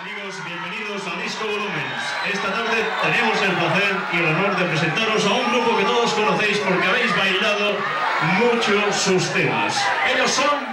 amigos, bienvenidos a Disco Volúmenes. Esta tarde tenemos el placer y el honor de presentaros a un grupo que todos conocéis porque habéis bailado mucho sus temas. Ellos son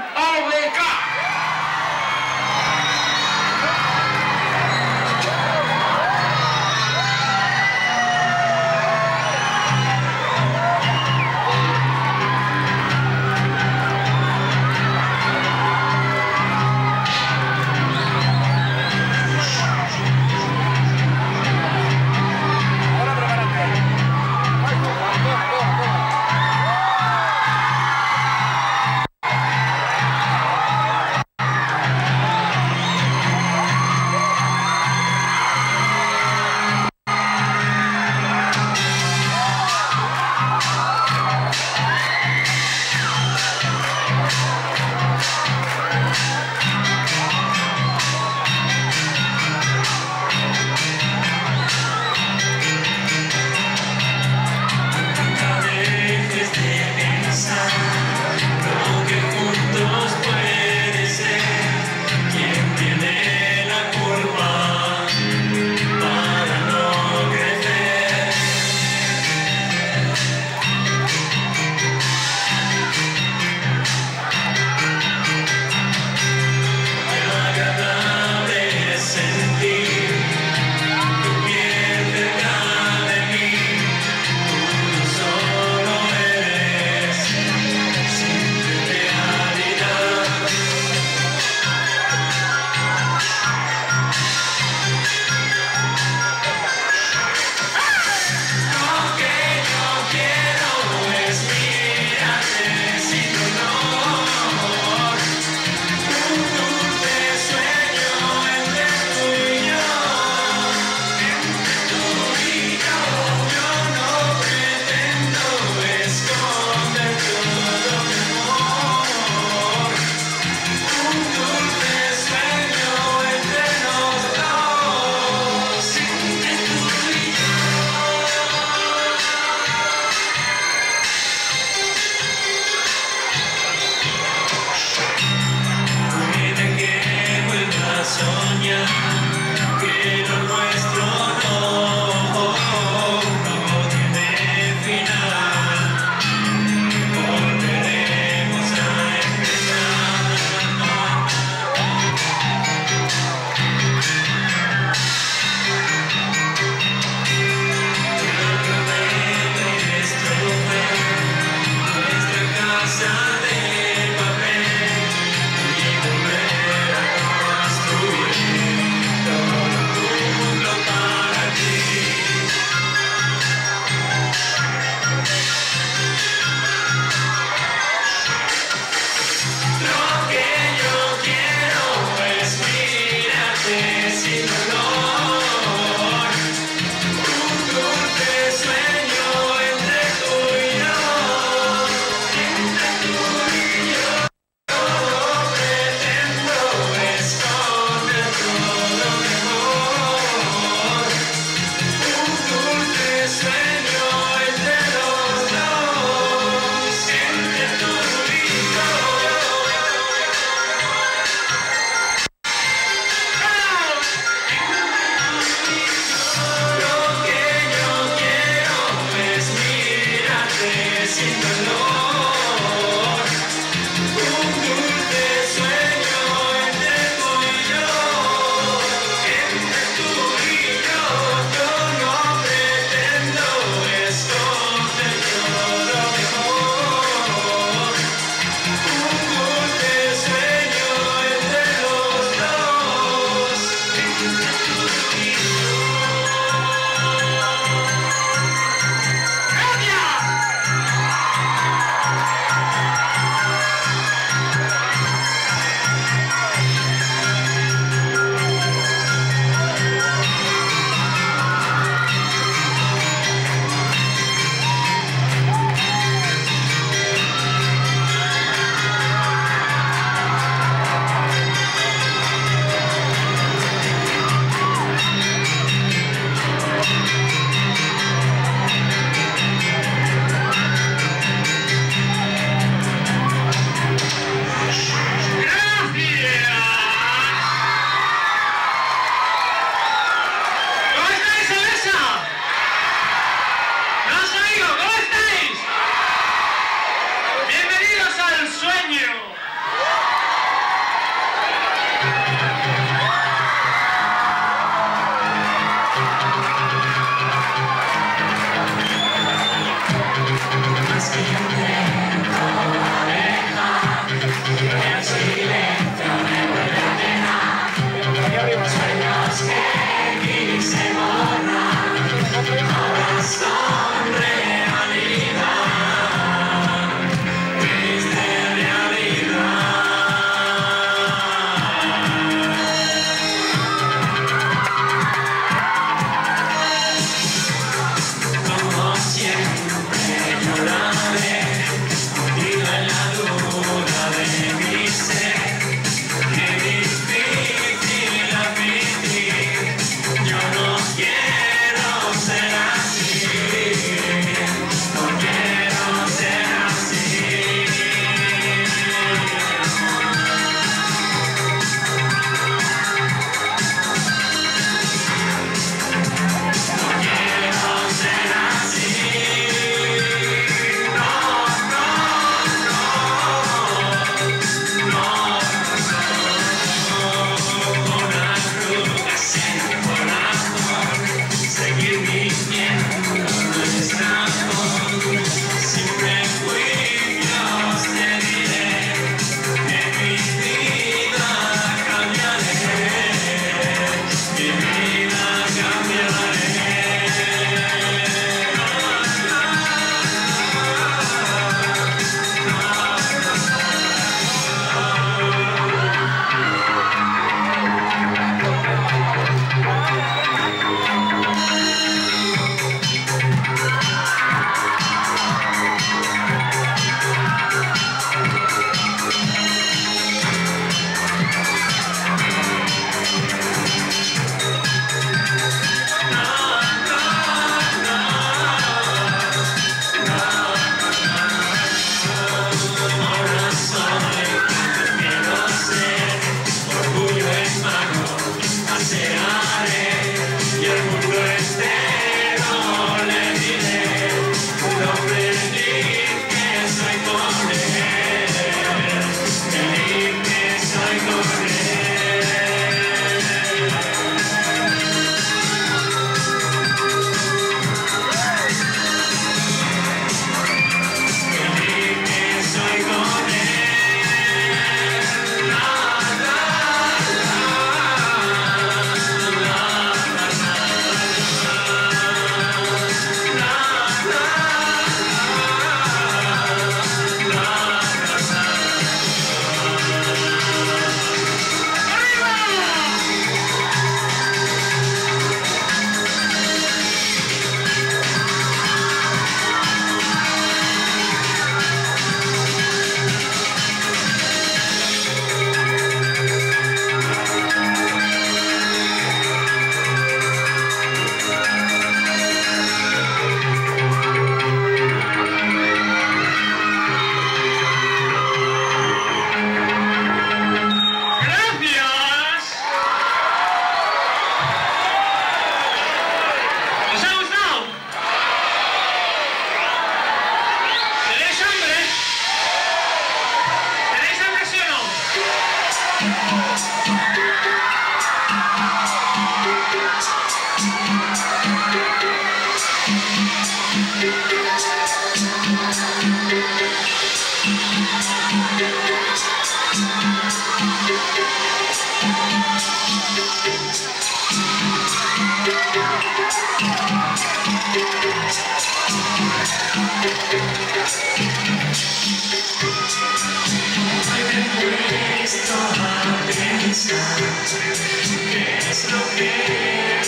es lo que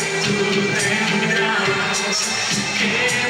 tú tendrás que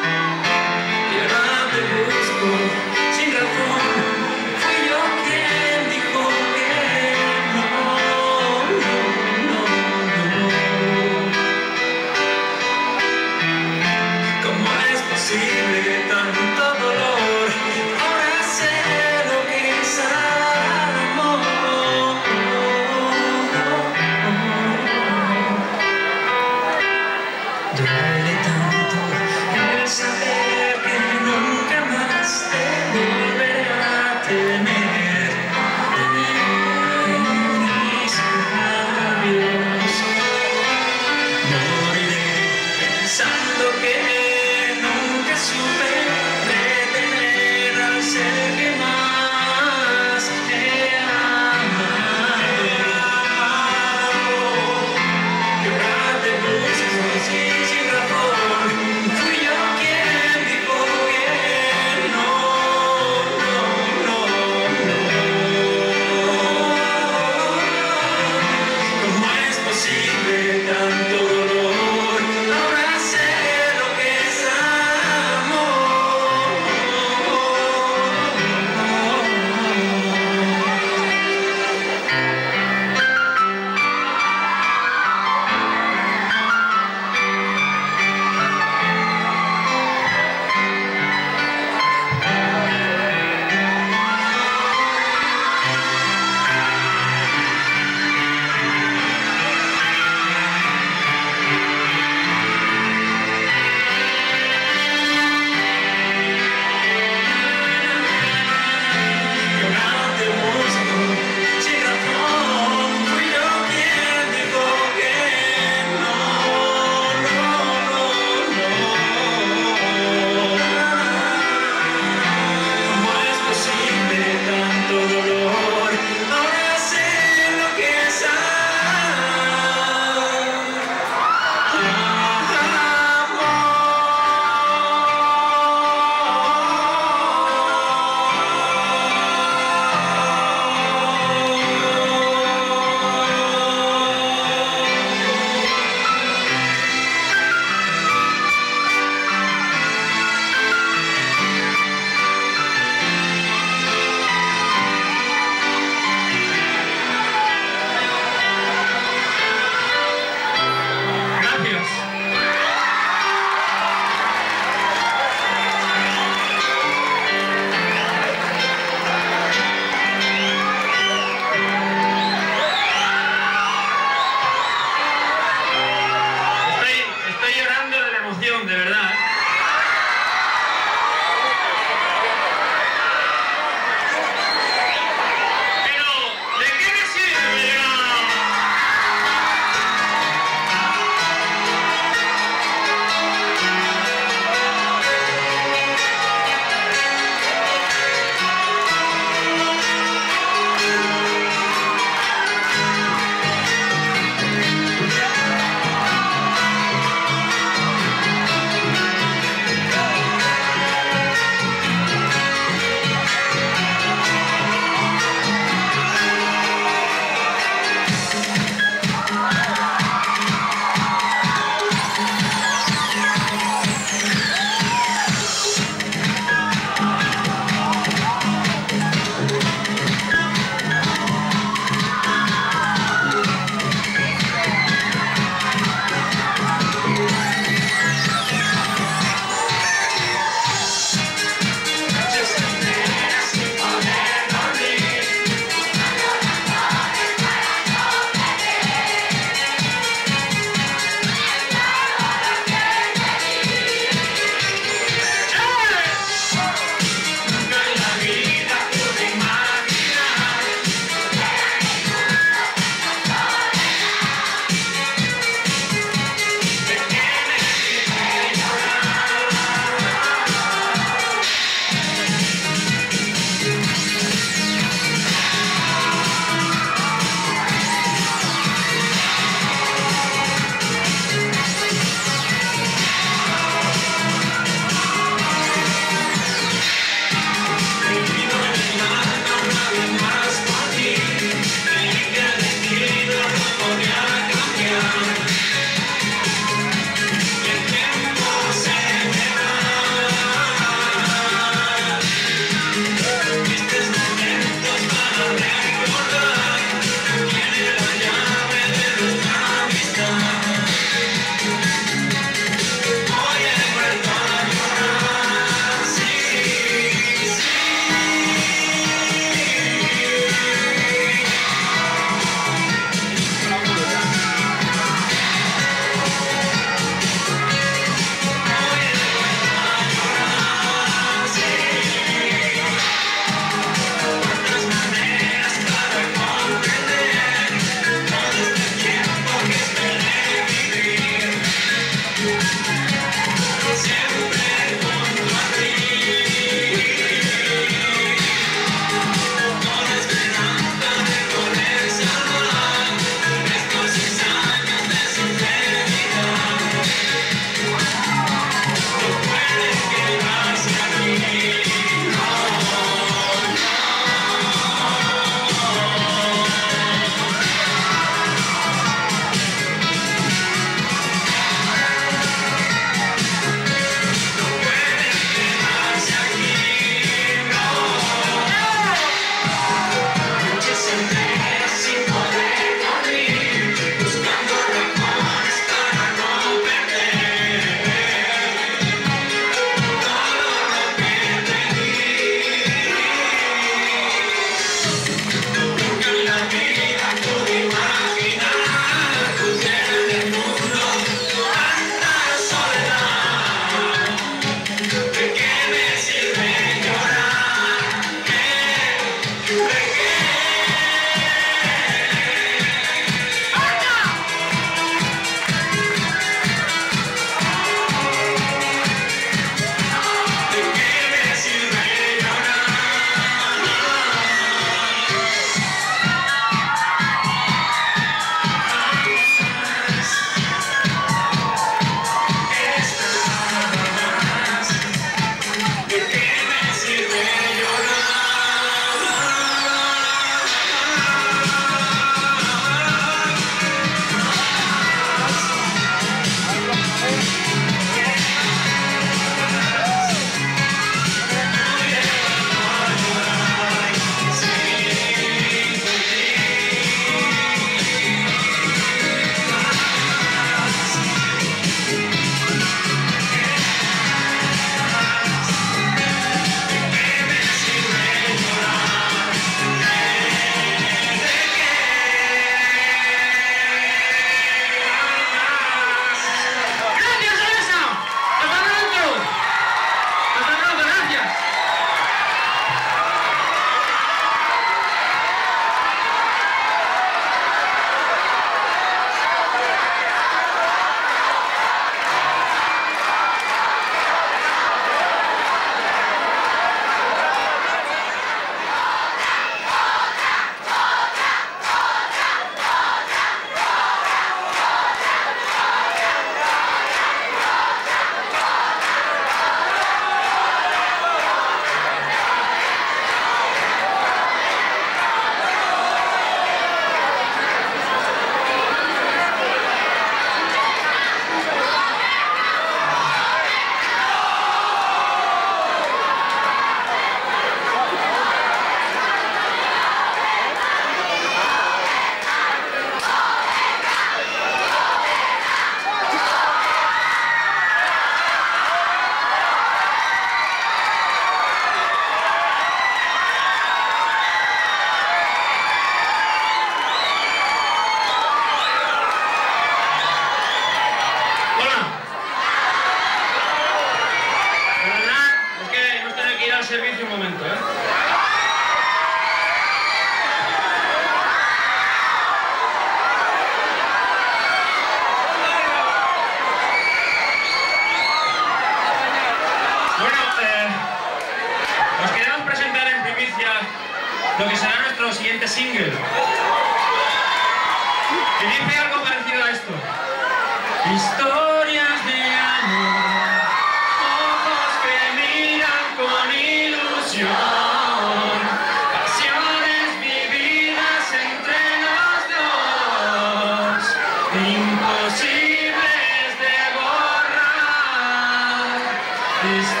Please.